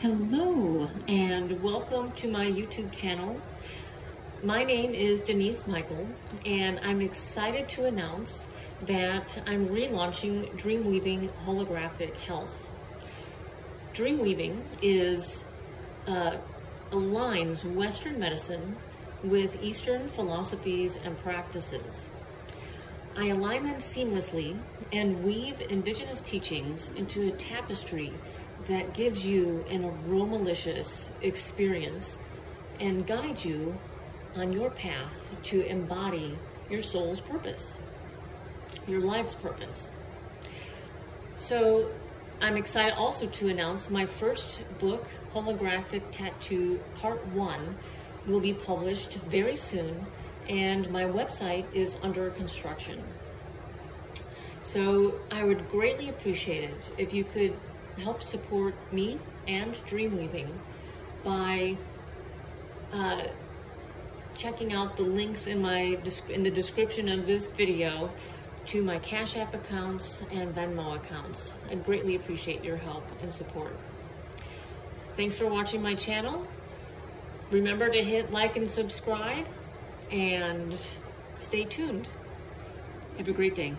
Hello and welcome to my YouTube channel. My name is Denise Michel and I'm excited to announce that I'm relaunching Dreamweaving Holographic Health. Dreamweaving is uh, aligns Western medicine with Eastern philosophies and practices. I align them seamlessly and weave indigenous teachings into a tapestry that gives you an aromalicious experience and guides you on your path to embody your soul's purpose, your life's purpose. So I'm excited also to announce my first book, Holographic Tattoo Part 1, will be published very soon and my website is under construction. So I would greatly appreciate it if you could help support me and Dreamweaving by uh, checking out the links in my in the description of this video to my Cash App accounts and Venmo accounts. I greatly appreciate your help and support. Thanks for watching my channel. Remember to hit like and subscribe and stay tuned. Have a great day.